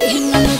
In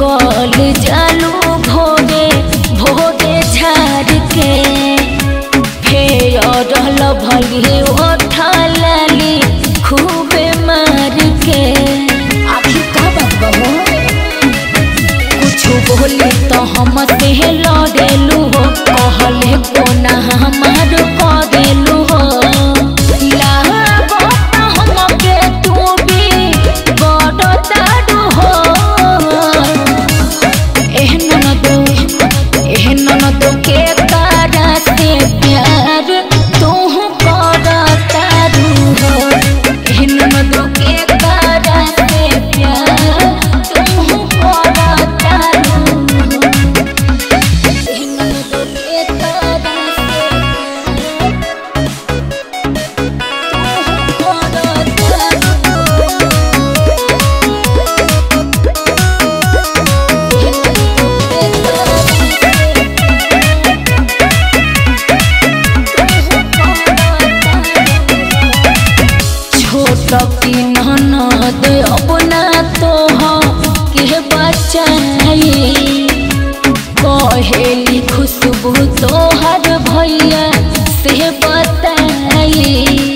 कल जालू भोगे भोगे झार के। फेर रहल भलिए ननद अपना तोह के बचाई कहेली खुशबू तोहर भैया से बताई